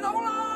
哦嗨耶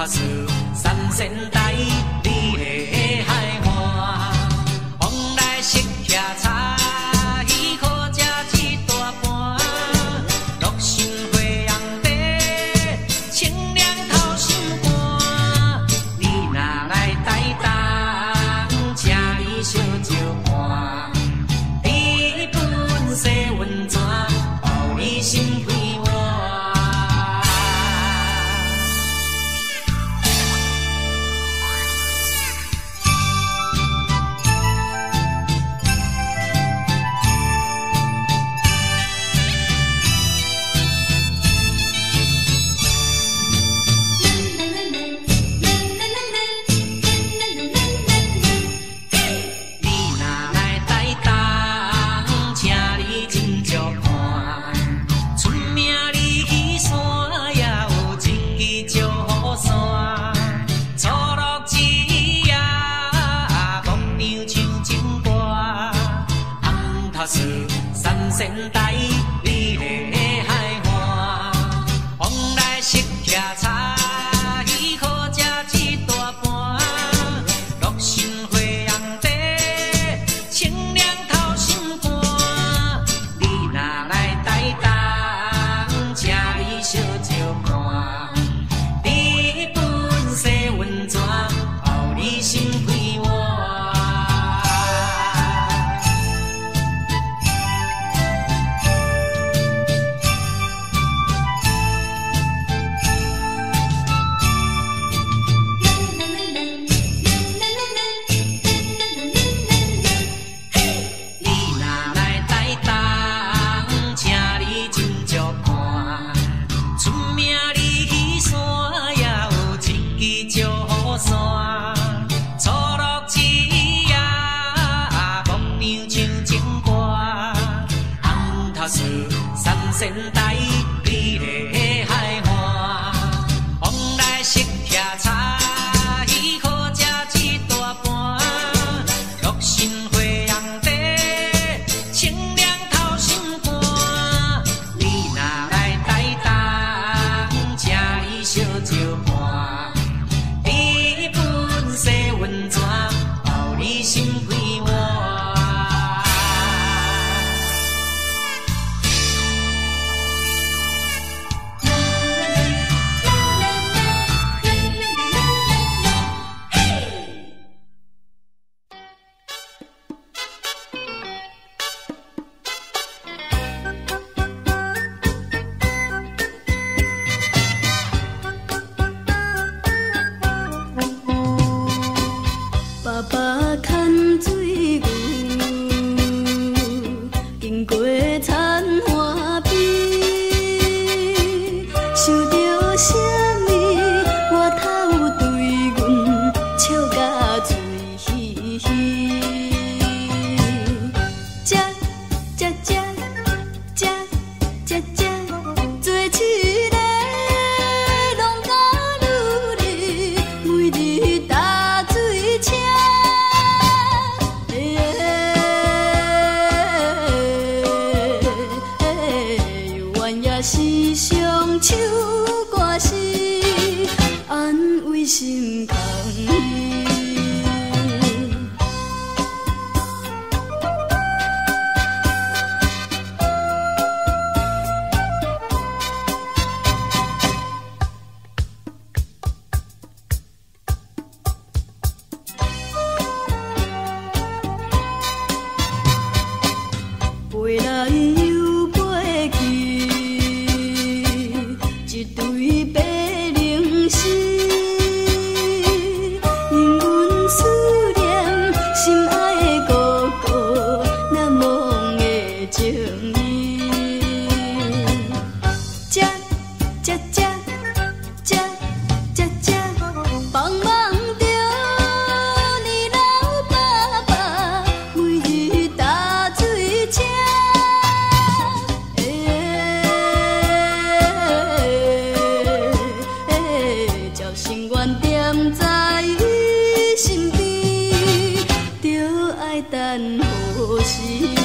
「さ是せんだ！」怨念在伊身边，着爱等何时？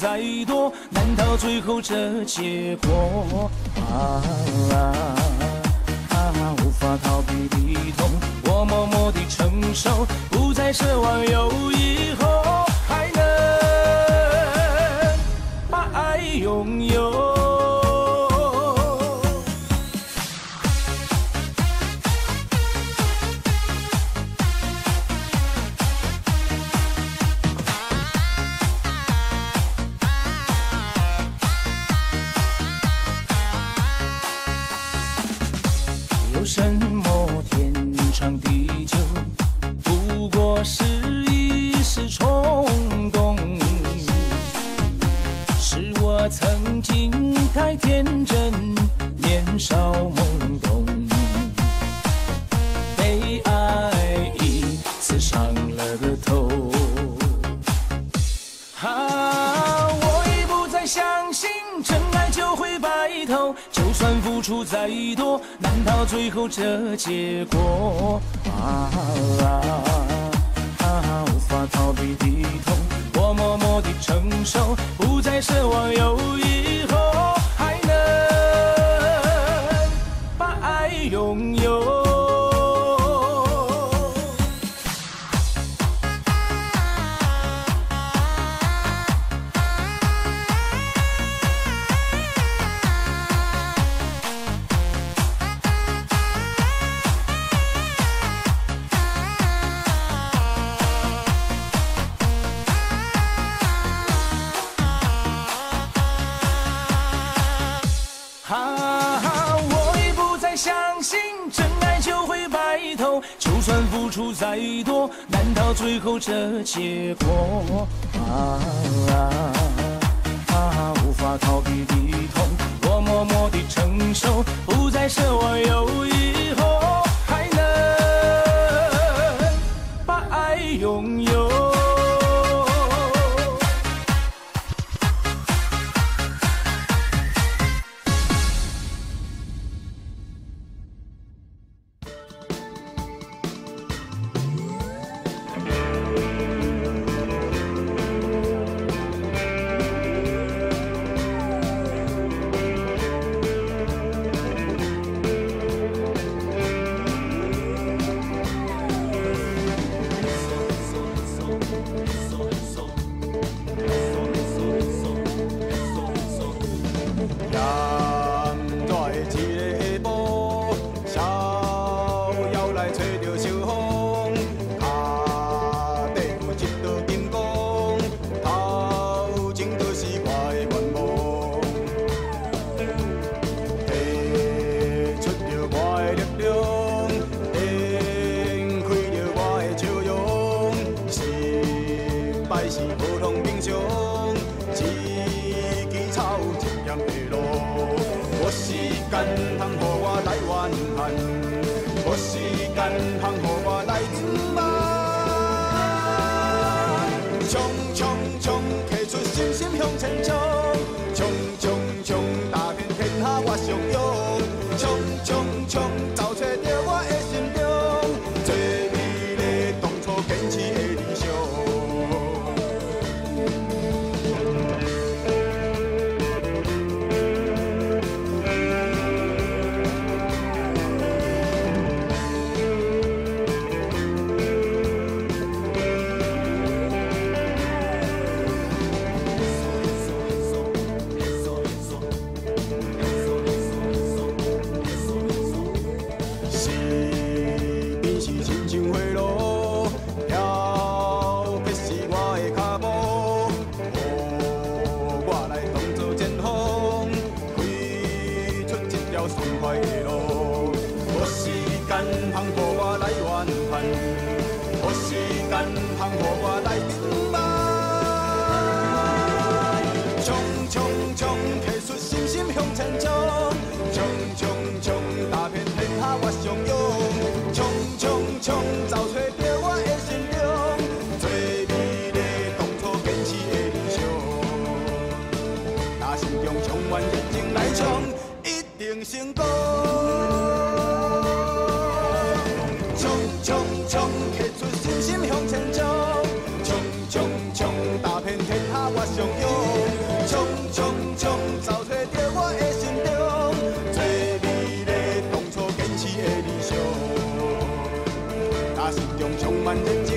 再多，难道最后这结果啊？啊，无法逃避的痛，我默默的承受，不再奢望有以后还能把爱拥有。最后这结果，啊啊，无法逃避的痛，我默默的承受，不再奢望有以后。这结果啊。Không. abundance.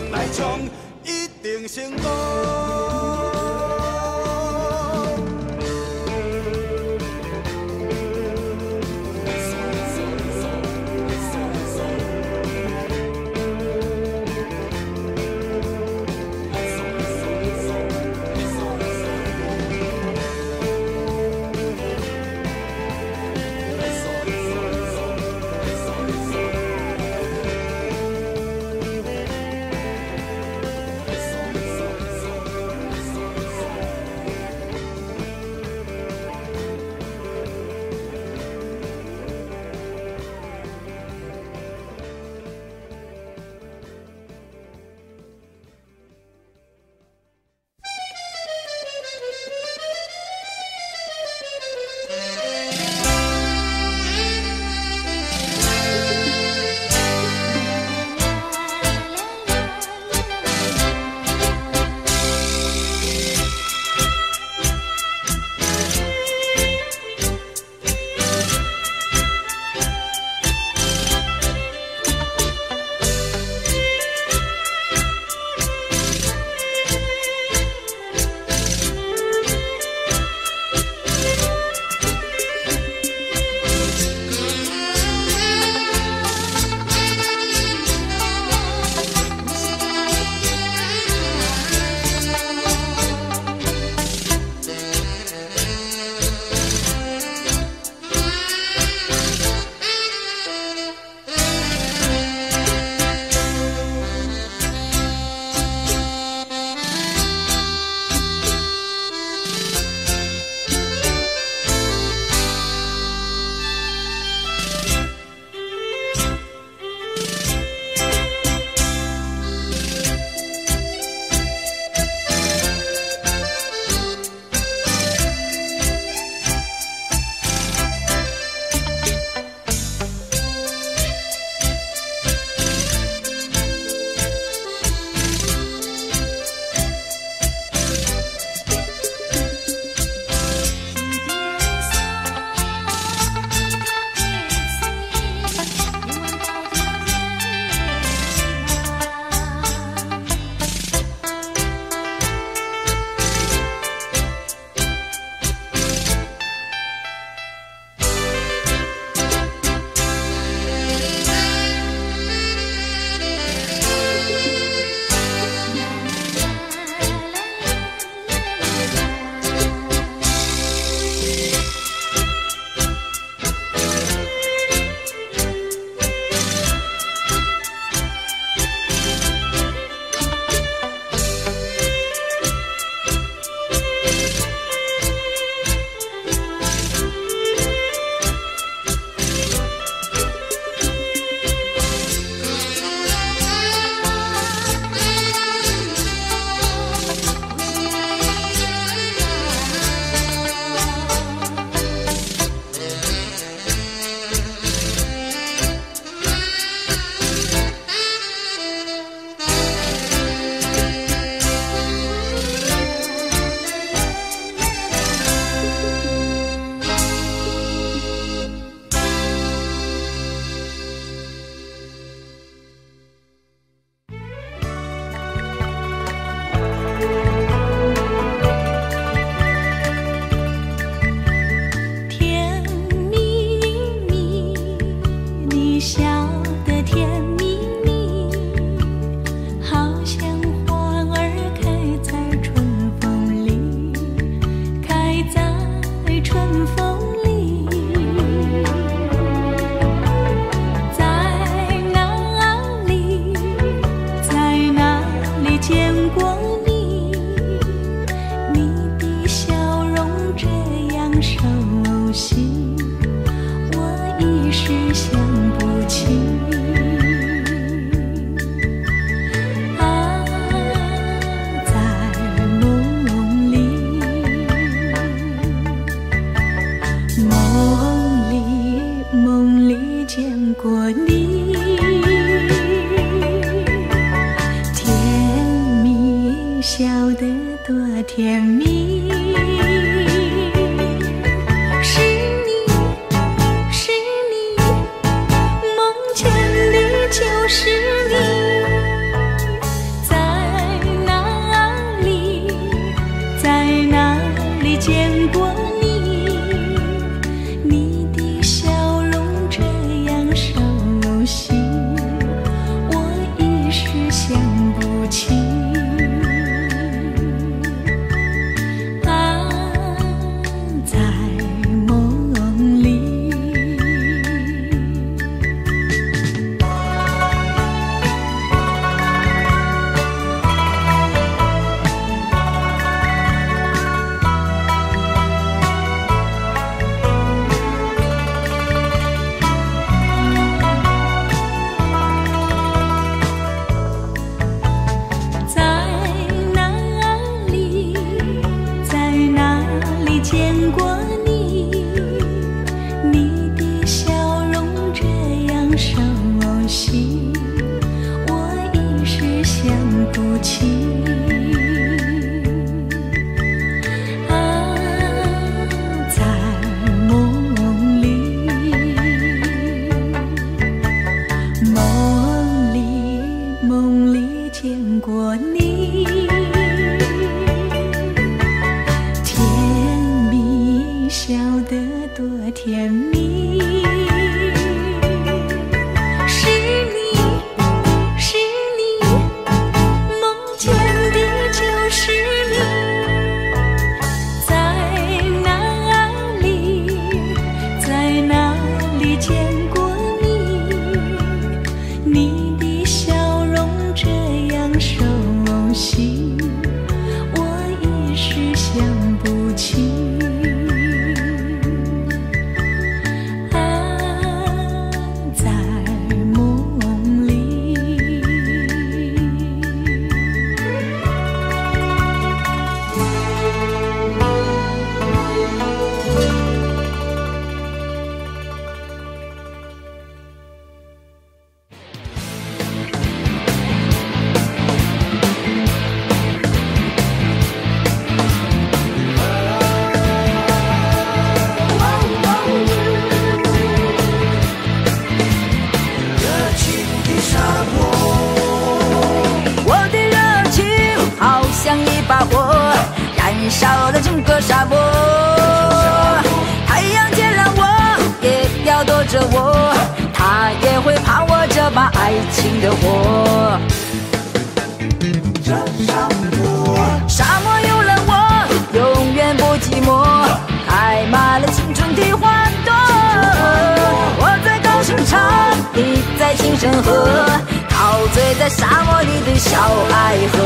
在沙漠里的小爱河。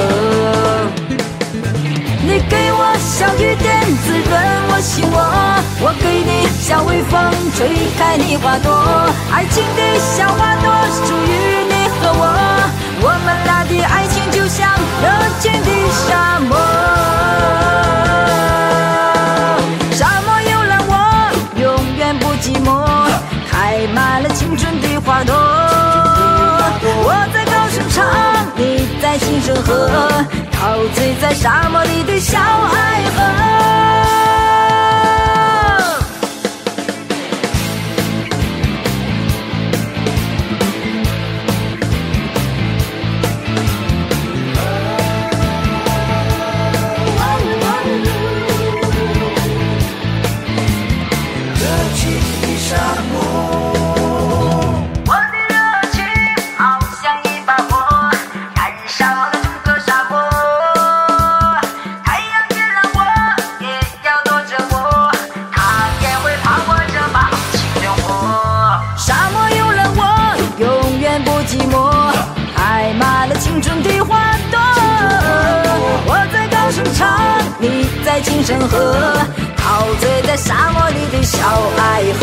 你给我小雨点滋润我心窝，我给你小微风吹开你花朵，爱情的小花朵属于你和我，我们俩的爱情就像热情的沙漠。沙漠有了我，永远不寂寞，开满了青春的花朵。唱，你在轻声和，陶醉在沙漠里的小爱河。在轻声和，陶醉在沙漠里的小爱河。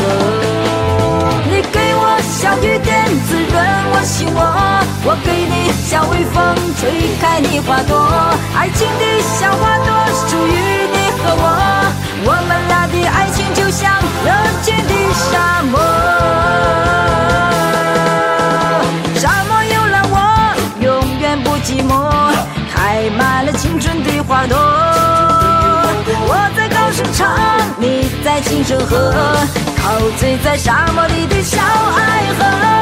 你给我小雨点滋润我心窝，我给你小微风吹开你花朵，爱情的小花朵属于你和我，我们俩的爱情就像热情的沙漠。沙漠有了我，永远不寂寞，开满了青春的花朵。我在高声唱你在轻声和陶醉在沙漠里的小爱河。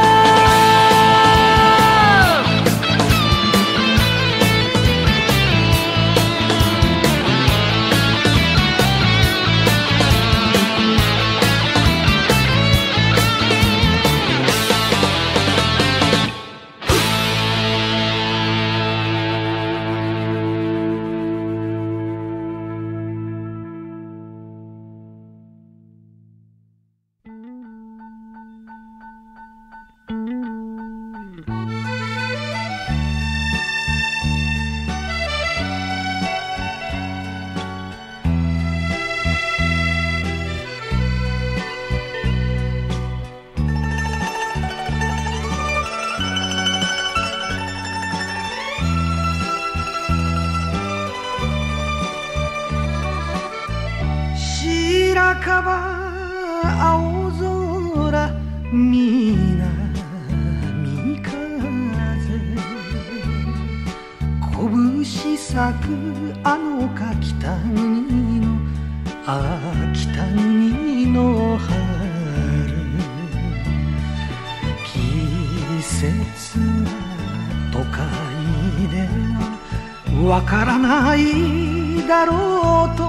だろうと。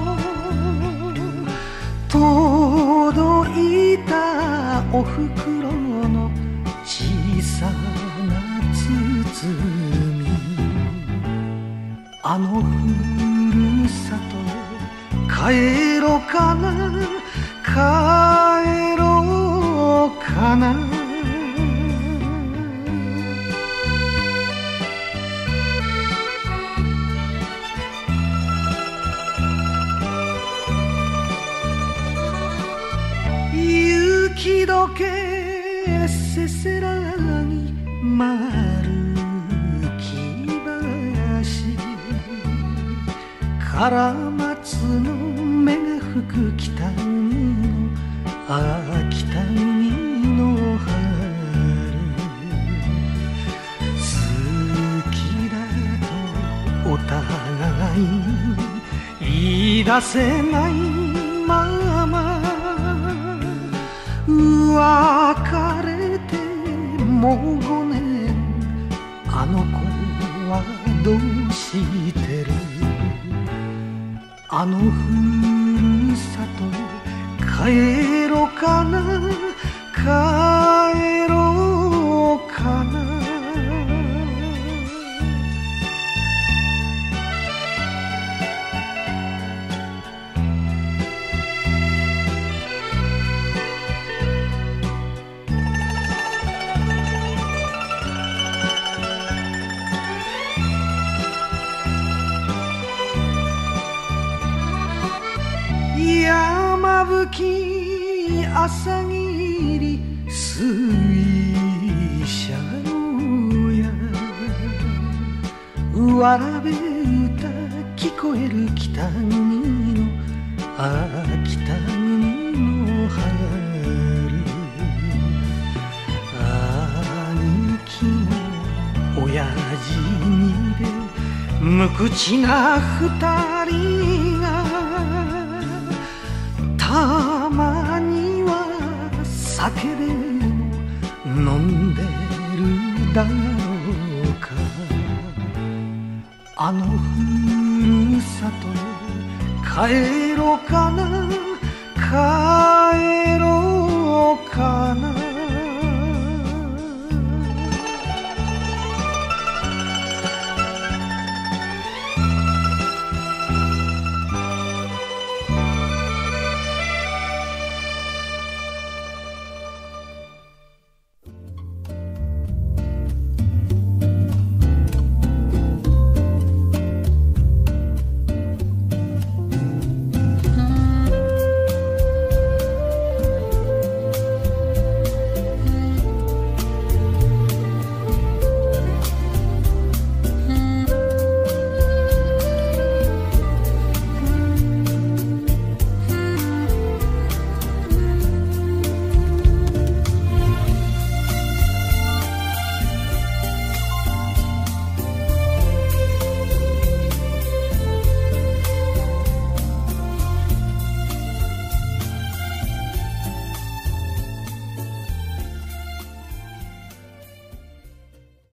届いたおふくろの小さな包み。あのふるさとへ帰ろかな。帰ろかな。雪解けせせらぎ丸木林。カラマツの目が吹く北国の秋田海の春。好きだとお互い言い出せない別れてもう五年あの子はどうしてる？あのふるさと帰ろうかな。朝霧水車のやわらべ歌聞こえる北国の秋田国の春。兄貴の親父にで無口な二人。だろうか。あのふるさとへ帰ろうかな。帰ろうかな。